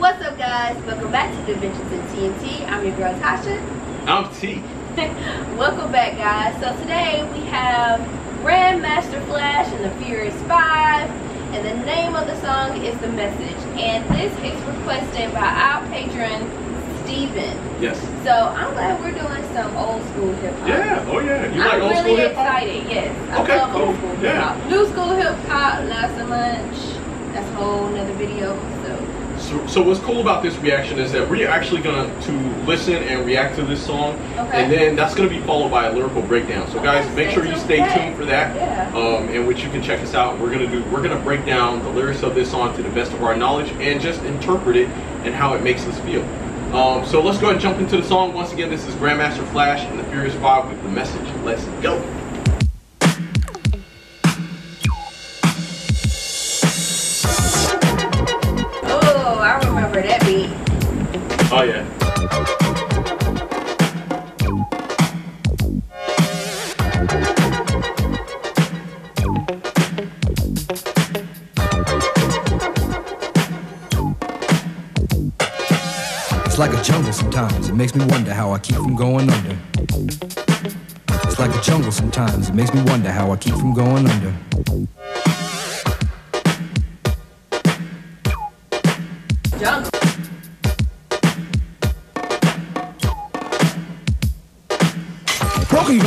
What's up, guys? Welcome back to the Adventures in TNT. I'm your girl Tasha. I'm T. Welcome back, guys. So today we have Grandmaster Flash and the Furious Five, and the name of the song is The Message. And this is requested by our patron Stephen. Yes. So I'm glad we're doing some old school hip hop. Yeah. Oh yeah. You like I'm old really school hip hop? excited. Yes, I Okay, love cool. old school hip Yeah. New school hip hop, not so much. That's a whole nother video. So So, what's cool about this reaction is that we're actually gonna to listen and react to this song, Okay. and then that's gonna be followed by a lyrical breakdown. So guys, Okay, make sure you stay that. tuned for that. Yeah. Um, in which you can check us out. We're gonna do. We're gonna break down the lyrics of this song to the best of our knowledge and just interpret it and how it makes us feel. Um, so let's go ahead and jump into the song. Once again, this is Grandmaster Flash and the Furious Five with the message. Let's go. Remember that beat. Oh yeah. It's like a jungle sometimes. It makes me wonder how I keep from going under. It's like a jungle sometimes. It makes me wonder how I keep from going under.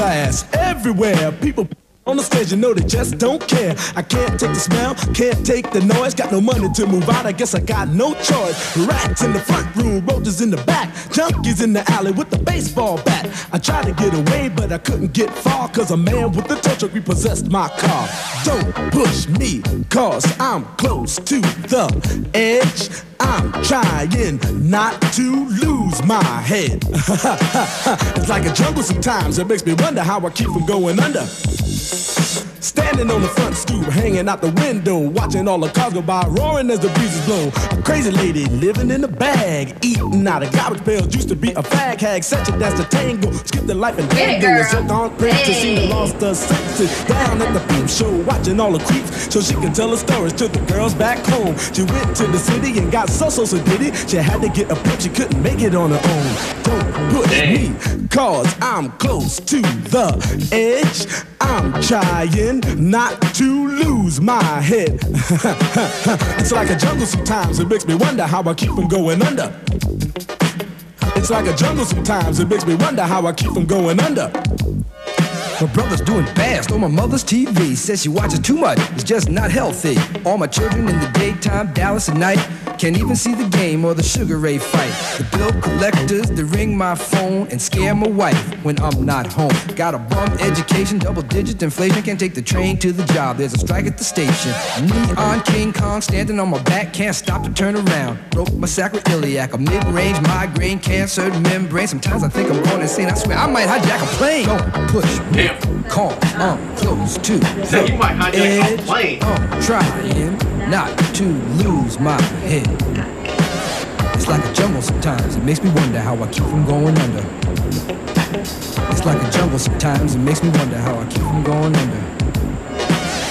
Glass everywhere. People on the stage, you know they just don't care. I can't take the smell, can't take the noise. Got no money to move out, I guess I got no choice. Rats in the front room, roaches in the back, junkies in the alley with the baseball bat. I tried to get away, but I couldn't get far, cause a man with a tow truck repossessed my car. Don't push me, cause I'm close to the edge. I'm trying not to lose my head. it's like a jungle sometimes. It makes me wonder how I keep from going under. Standing on the front stoop, hanging out the window, watching all the cars go by, roaring as the breezes blow. A crazy lady living in a bag, eating out of garbage pails. Used to be a fag hag, such a dance to tango. Skipped the life and tango. And sucked on seen Hey. the lost her senses. Down at the peep show, watching all the creeps, so she can tell her stories to the girls back home. She went to the city and got so so so did it. She had to get a pimp, she couldn't make it on her own. Don't push Dang. me, cause I'm close to the edge. I'm trying not to lose my head. it's like a jungle sometimes, it makes me wonder how I keep from going under. It's like a jungle sometimes, it makes me wonder how I keep from going under. My brother's doing fast on my mother's TV. Says she watches too much, it's just not healthy. All my children in the daytime, Dallas at night. Can't even see the game or the Sugar Ray fight. The bill collectors, they ring my phone and scare my wife when I'm not home. Got a bum education, double digit inflation. Can't take the train to the job, there's a strike at the station. Neon King Kong standing on my back, can't stop to turn around. Broke my sacroiliac, a mid range migraine, cancer membrane. Sometimes I think I'm going insane. I swear I might hijack a plane. Don't push. Damn. Call, I'm close to Say you might hijack a plane. I'm trying not to lose my head. It's like a jungle sometimes. It makes me wonder how I keep from going under. It's like a jungle sometimes. It makes me wonder how I keep from going under.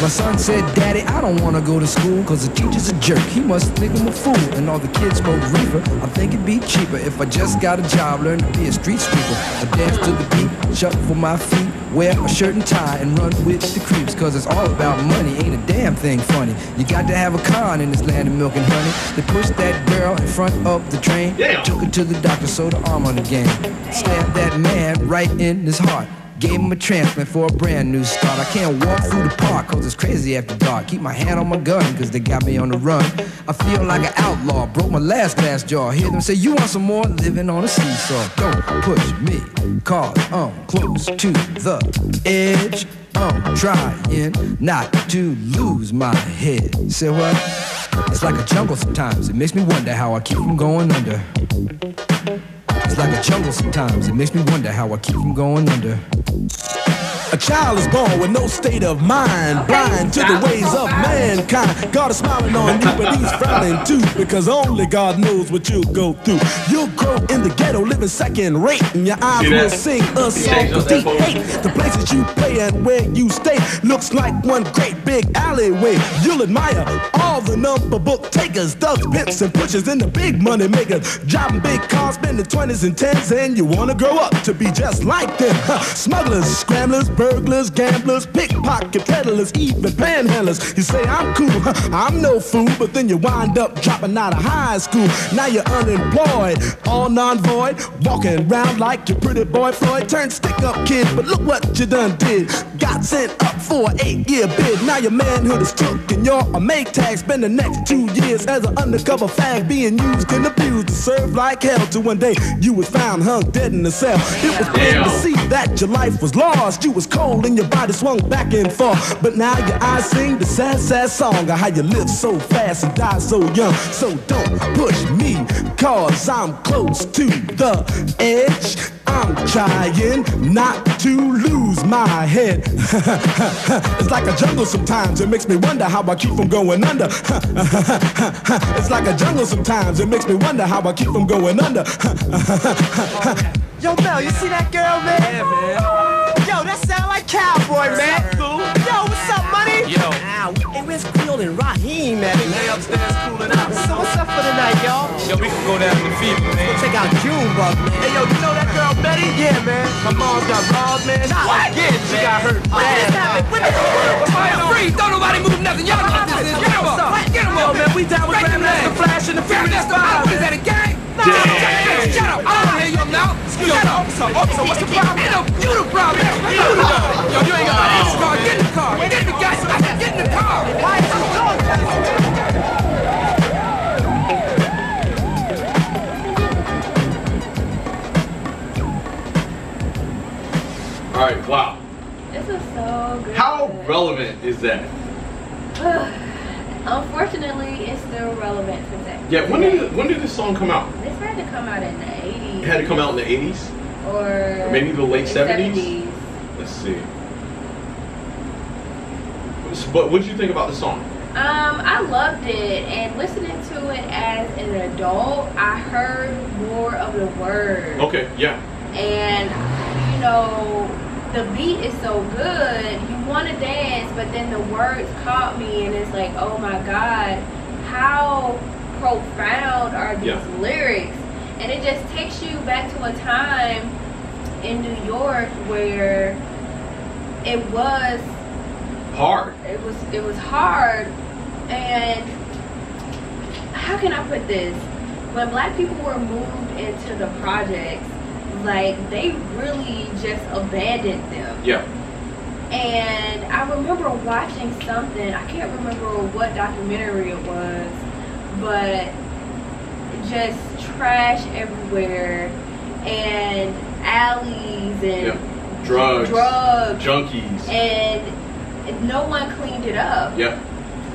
My son said, Daddy, I don't wanna go to school cause the teacher's a jerk. He must think I'm a fool and all the kids smoke reefer. I think it'd be cheaper if I just got a job, learn to be a street sweeper. I dance to the beat, shuffle my feet, wear a shirt and tie and run with the creeps cause it's all about money. Ain't a damn thing funny. You got to have a con in this land of milk and honey. They pushed that girl in front of the train, Damn. took her to the doctor, sewed her arm on again. Stabbed that man right in his heart. Gave him a transplant for a brand new start. I can't walk through the park cause it's crazy after dark. Keep my hand on my gun cause they got me on the run. I feel like an outlaw, broke my last glass jaw. Hear them say, You want some more? Living on a seesaw. Don't push me, cause I'm close to the edge. I'm trying not to lose my head. Say what? It's like a jungle sometimes. It makes me wonder how I keep from going under. It's like a jungle sometimes. It makes me wonder how I keep from going under. A child is born with no state of mind, blind to the ways of mankind. God is smiling on you, but he's frowning too, because only God knows what you'll go through. You'll grow in the ghetto, living second rate, and your eyes will sing a song of deep hate. The places you play and where you stay looks like one great big alleyway. You'll admire all the number book takers, thugs, pimps, and pushers, and the big money makers. Driving big cars, spending 20s and 10s, and you wanna grow up to be just like them. Smugglers, scramblers, burglars, gamblers, pickpocket peddlers, even panhandlers. You say, I'm cool, I'm no fool, but then you wind up dropping out of high school. Now you're unemployed, all non-void, walking around like your pretty boy Floyd. Turned stick-up kid, but look what you done did. Got sent up for an eight-year bid. Now your manhood is took and you're a Maytag. Spend the next two years as an undercover fag, being used and abused to serve like hell. Till one day you was found hung dead in a cell. It was plain to see that your life was lost. You was cold and your body swung back and forth. But now your eyes sing the sad, sad song of how you live so fast and die so young. So don't push me, cause I'm close to the edge. I'm trying not to lose my head. it's like a jungle sometimes. It makes me wonder how I keep from going under. it's like a jungle sometimes. It makes me wonder how I keep from going under. Yo, Mel, you see that girl, man? Yeah, man. Yo, that sound like cowboy, man. Up, Yo, what's up, money? Yo. Ow. Hey, where's Creole and Raheem at? They upstairs cooling out. So what's up for the night, y'all? Yo, we can go down to the fever, man. Check out Junebug, man. Hey, yo, you know that girl Betty? Yeah, man. Her mom's got robbed, man. What? Yeah, she got hurt oh, bad. What the Freeze! Don't nobody move nothing. Y'all know this is. Get him up. Get him Yo, up. man, we down with Grandmaster Flash and the Furious Five. What is that, a gang? Nah. Your mouth. Shut up. Officer, officer, what's the problem? Ain't no you the problem. You the problem. Yo, you ain't got no answer card. Get in the car. Get in the gas. Get in the car. Why is he doing All right, wow. This is so good. How relevant is that? Unfortunately, it's still relevant today. Yeah, when did when did this song come out? This had to come out in the 80s. It had to come out in the 80s? or, Or maybe the late the 70s? Let's see. But what did you think about the song? Um, I loved it, and listening to it as an adult, I heard more of the words. Okay, yeah. And you know, the beat is so good, you want to dance, but then the words caught me, and it's like, oh my god, how profound are these Yeah. lyrics? And it just takes you back to a time in New York where it was Hard. it was it was hard and how can I put this? When black people were moved into the projects, like they really just abandoned them. Yeah. And I remember watching something, I can't remember what documentary it was, but just trash everywhere and alleys and Yeah. Drugs. drugs Junkies. and no one cleaned it up. Yeah.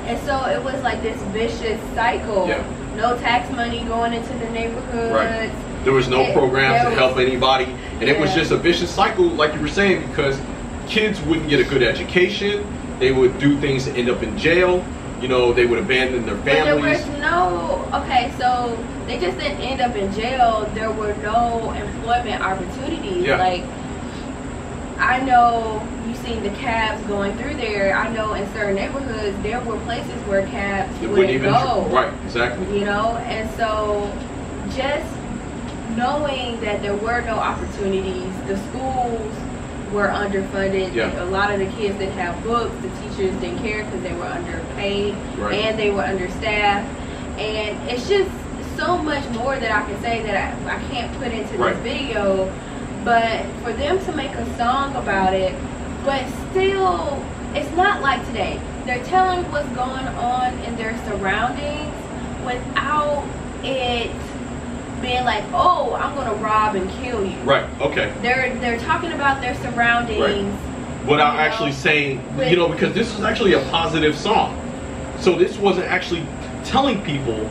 And so it was like this vicious cycle. Yeah. No tax money going into the neighborhoods. Right. There was no program to help anybody, and it was just a vicious cycle, like you were saying, because kids wouldn't get a good education. They would do things to end up in jail. You know, they would abandon their But there families. was no okay, so they just didn't end up in jail. There were no employment opportunities. Yeah. Like I know you've seen the cabs going through there. I know in certain neighborhoods there were places where cabs wouldn't, wouldn't even go. right, exactly. you know and so just knowing that there were no opportunities the schools were underfunded Yeah. a lot of the kids didn't have books the teachers didn't care because they were underpaid Right. and they were understaffed and it's just so much more that i can say that i, I can't put into Right. this video but for them to make a song about it but still it's not like today they're telling what's going on in their surroundings without it being like oh i'm gonna rob and kill you Right. Okay. they're they're talking about their surroundings Right. Without You know, actually saying, with- you know, because this was actually a positive song. So this wasn't actually telling people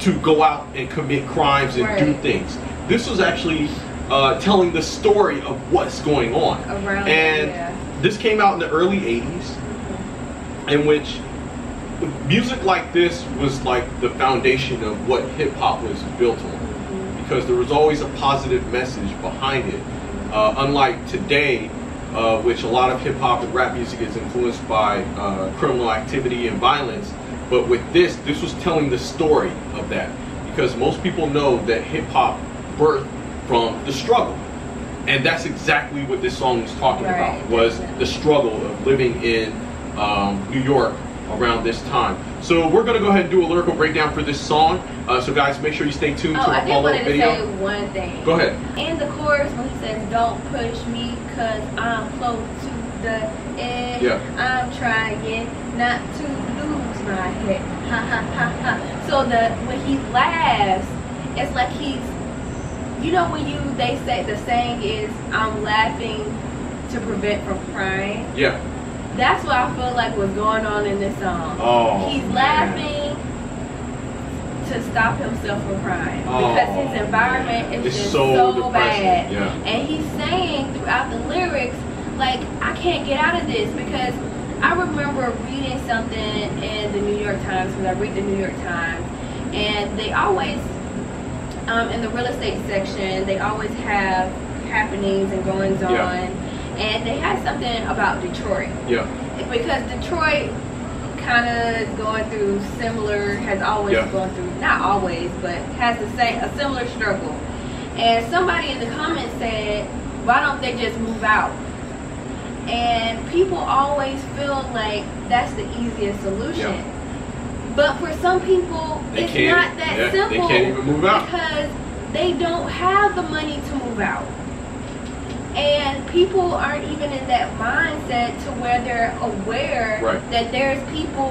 to go out and commit crimes and do things. This was actually uh, telling the story of what's going on. Around, and yeah. this came out in the early 80s, in which music like this was like the foundation of what hip hop was built on. Because there was always a positive message behind it. Uh, unlike today, uh, which a lot of hip hop and rap music is influenced by uh, criminal activity and violence. But with this, this was telling the story of that. Because most people know that hip hop birthed from the struggle. And that's exactly what this song was talking Right, about, was the struggle of living in um, New York around this time. So we're gonna go ahead and do a lyrical breakdown for this song. Uh, so guys, make sure you stay tuned Oh, to I our did follow-up wanted to video. say one thing. Go ahead. In the chorus, when he says, "Don't push me, cause I'm close to the edge. Yeah. I'm trying not to lose my head." Ha ha ha ha. So the when he laughs, it's like he's, you know, when you they say the saying is, "I'm laughing to prevent from crying." Yeah. That's what I feel like was going on in this song. Oh, He's man. laughing to stop himself from crying Oh, because his environment is It's just so so, bad. yeah. And he's saying throughout the lyrics, like, I can't get out of this because I remember reading something in the New York Times because I read the New York Times, and they always, um, in the real estate section, they always have happenings and goings on. Yeah. And they had something about Detroit Yeah. because Detroit kind of is going through similar has always Yeah. gone through not always but has the same a similar struggle and somebody in the comments said why don't they just move out and people always feel like that's the easiest solution Yeah. but for some people They it's can't- that yeah, they simple can't even move out. because they don't have the money to move out and people aren't even in that mindset to where they're aware Right. that there's people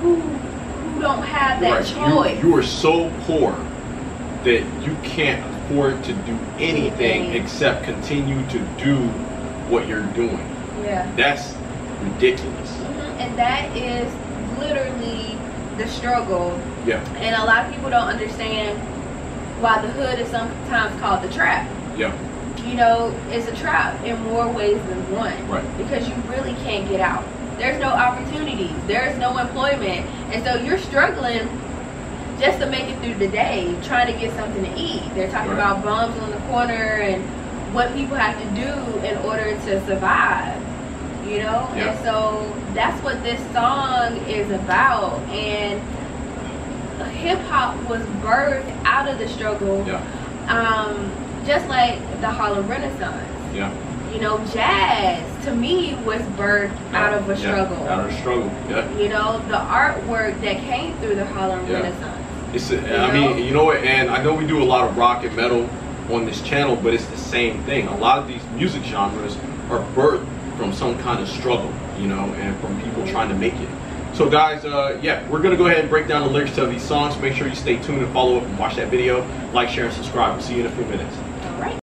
who who don't have that Right. choice. You, you are so poor that you can't afford to do anything Anything. except continue to do what you're doing. yeah. That's ridiculous. Mhm. And that is literally the struggle. Yeah. And a lot of people don't understand why the hood is sometimes called the trap. Yeah. You know, it's a trap in more ways than one. Right. Because you really can't get out. There's no opportunities. There's no employment. And so you're struggling just to make it through the day, trying to get something to eat. They're talking Right. about bums on the corner and what people have to do in order to survive. You know? Yeah. And so that's what this song is about. And hip hop was birthed out of the struggle. Yeah. Um, just like the Harlem Renaissance. Yeah. You know, jazz to me was birthed out of a Yeah. struggle. Out of a struggle. Yeah. You know, the artwork that came through the Harlem Yeah. Renaissance. It's. A, You I know? mean, you know what? And I know we do a lot of rock and metal on this channel, but it's the same thing. A lot of these music genres are birthed from some kind of struggle, you know, and from people trying to make it. So, guys, uh, yeah, we're gonna go ahead and break down the lyrics to these songs. Make sure you stay tuned and follow up and watch that video. Like, share, and subscribe. We'll see you in a few minutes.